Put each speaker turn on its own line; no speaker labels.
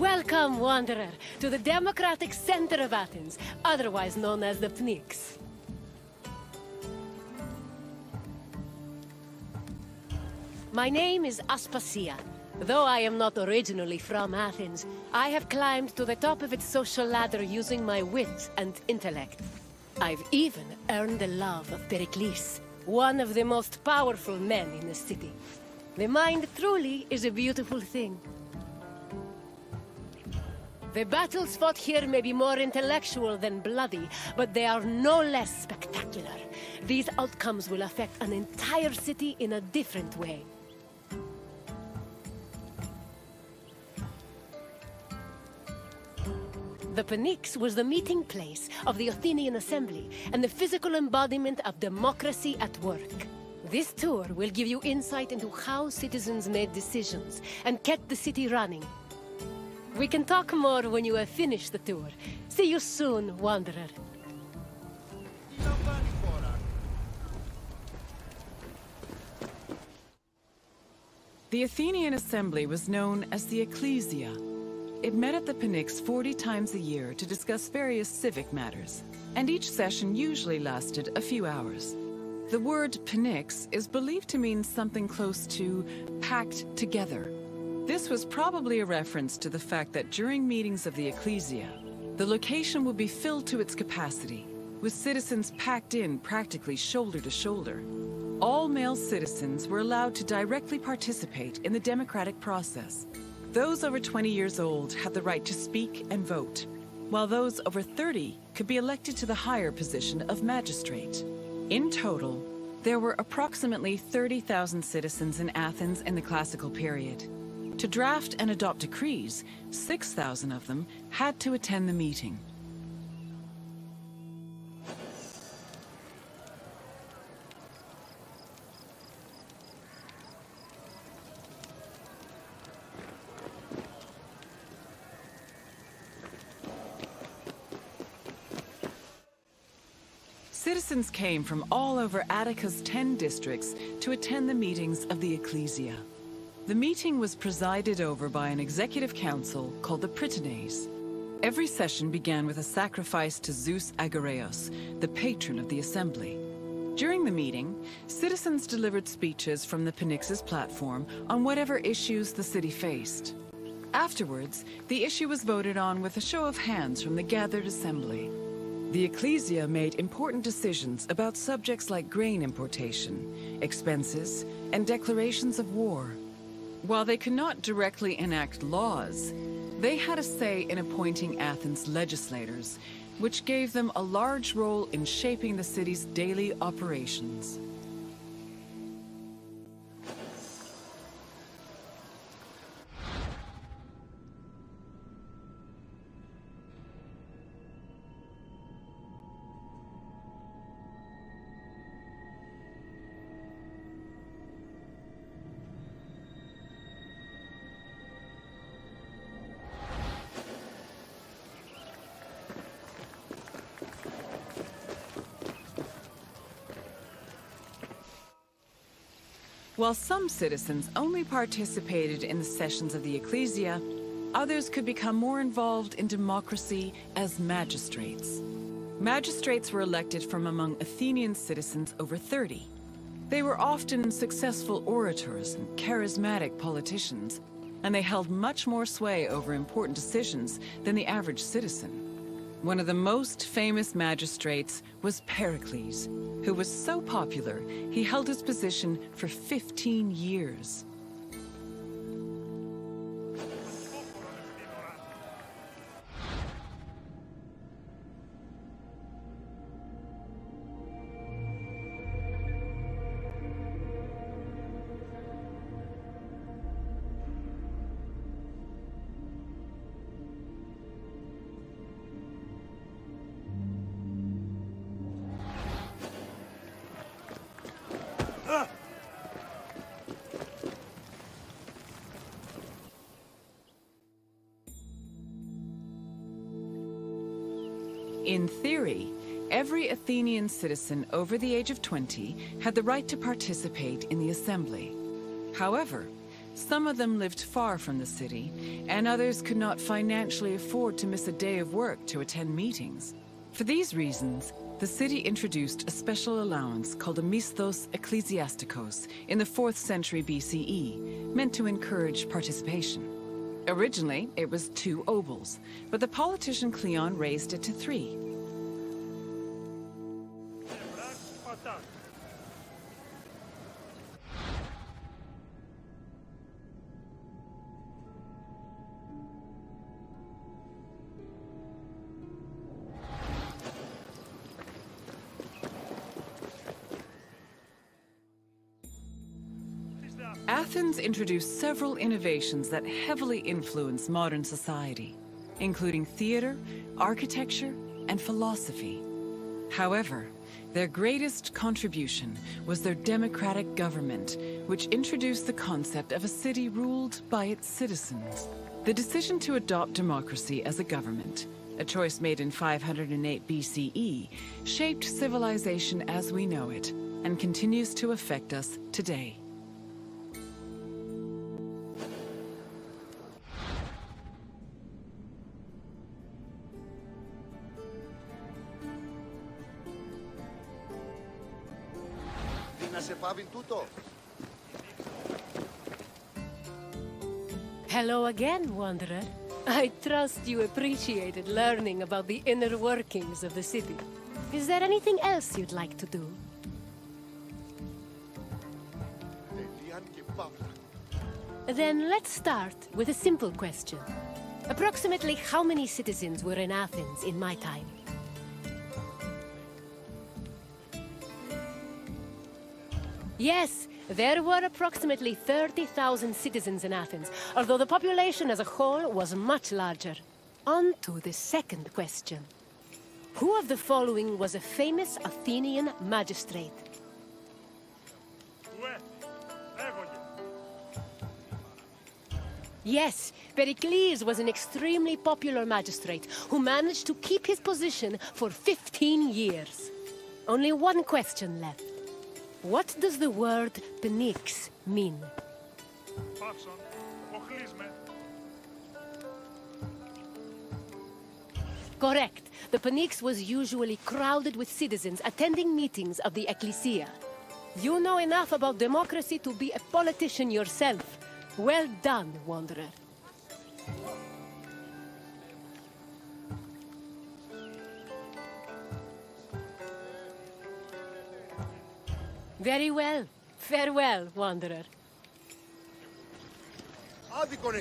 Welcome, Wanderer, to the democratic center of Athens, otherwise known as the Pnyx. My name is Aspasia. Though I am not originally from Athens, I have climbed to the top of its social ladder using my wit and intellect. I've even earned the love of Pericles, one of the most powerful men in the city. The mind truly is a beautiful thing. The battles fought here may be more intellectual than bloody, but they are no less spectacular. These outcomes will affect an entire city in a different way. The Pnyx was the meeting place of the Athenian Assembly and the physical embodiment of democracy at work. This tour will give you insight into how citizens made decisions and kept the city running. We can talk more when you have finished the tour. See you soon, Wanderer.
The Athenian Assembly was known as the Ecclesia. It met at the Pnyx 40 times a year to discuss various civic matters, and each session usually lasted a few hours. The word Pnyx is believed to mean something close to packed together. This was probably a reference to the fact that during meetings of the Ecclesia, the location would be filled to its capacity, with citizens packed in practically shoulder to shoulder. All male citizens were allowed to directly participate in the democratic process. Those over 20 years old had the right to speak and vote, while those over 30 could be elected to the higher position of magistrate. In total, there were approximately 30,000 citizens in Athens in the classical period. To draft and adopt decrees, 6,000 of them had to attend the meeting. Citizens came from all over Attica's 10 districts to attend the meetings of the Ecclesia. The meeting was presided over by an executive council called the Prytanes. Every session began with a sacrifice to Zeus Agoraios, the patron of the assembly. During the meeting, citizens delivered speeches from the Pnyx's platform on whatever issues the city faced. Afterwards, the issue was voted on with a show of hands from the gathered assembly. The Ecclesia made important decisions about subjects like grain importation, expenses, and declarations of war. While they could not directly enact laws, they had a say in appointing Athens legislators, which gave them a large role in shaping the city's daily operations. While some citizens only participated in the sessions of the Ecclesia, others could become more involved in democracy as magistrates. Magistrates were elected from among Athenian citizens over 30. They were often successful orators and charismatic politicians, and they held much more sway over important decisions than the average citizen. One of the most famous magistrates was Pericles, who was so popular he held his position for 15 years. In theory, every Athenian citizen over the age of 20 had the right to participate in the assembly. However, Some of them lived far from the city, and others could not financially afford to miss a day of work to attend meetings. For these reasons, the city introduced a special allowance called a misthos ecclesiasticos in the 4th century BCE, meant to encourage participation. Originally, it was two obols, but the politician Cleon raised it to three. Athens introduced several innovations that heavily influenced modern society, including theater, architecture, and philosophy. However, their greatest contribution was their democratic government, which introduced the concept of a city ruled by its citizens. The decision to adopt democracy as a government, a choice made in 508 BCE, shaped civilization as we know it, and continues to affect us today.
Tutto.
Hello again, Wanderer. I trust you appreciated learning about the inner workings of the city. Is there anything else you'd like to do? Then let's start with a simple question. Approximately how many citizens were in Athens in my time? Yes, there were approximately 30,000 citizens in Athens, although the population as a whole was much larger. On to the second question. Who of the following was a famous Athenian magistrate? Yes, Pericles was an extremely popular magistrate who managed to keep his position for 15 years. Only one question left. What does the word Pnyx mean? Correct. The Pnyx was usually crowded with citizens attending meetings of the Ecclesia. You know enough about democracy to be a politician yourself. Well done, Wanderer. Very well. Farewell, wanderer.
Adi con